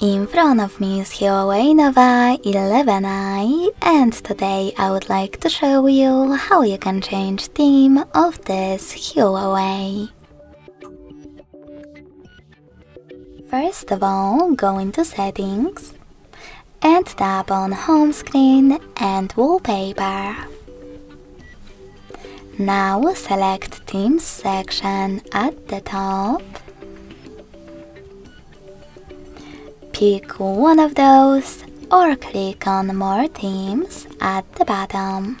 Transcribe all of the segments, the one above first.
In front of me is Huawei Nova 11i and today I would like to show you how you can change theme of this Huawei. First of all, go into settings and tap on home screen and wallpaper. Now select themes section at the top. Pick one of those or click on more themes at the bottom.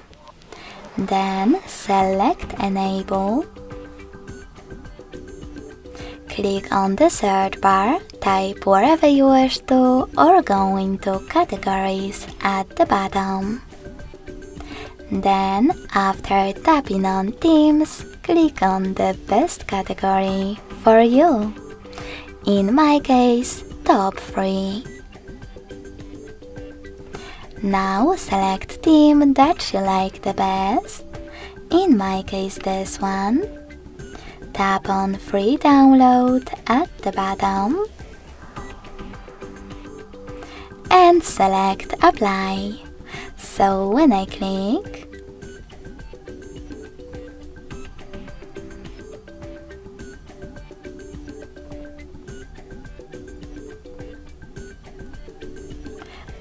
Then select enable. Click on the search bar, type wherever you wish to or go into categories at the bottom. Then, after tapping on themes, click on the best category for you. In my case, top 3. Now select theme that you like the best. In my case this one. Tap on free download at the bottom and select apply. So when I click,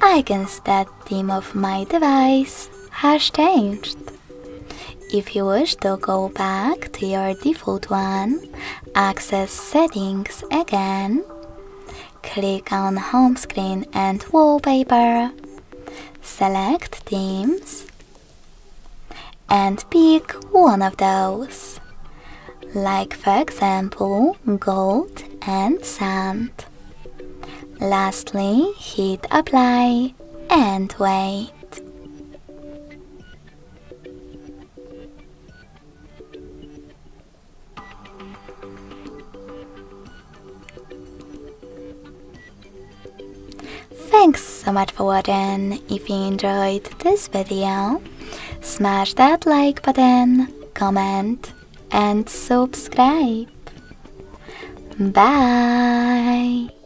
I can that theme of my device has changed. If you wish to go back to your default one, access settings again, click on home screen and wallpaper select themes and pick one of those, like for example gold and sand. Lastly, hit apply and wait. Thanks so much for watching. If you enjoyed this video, smash that like button, comment and subscribe. Bye!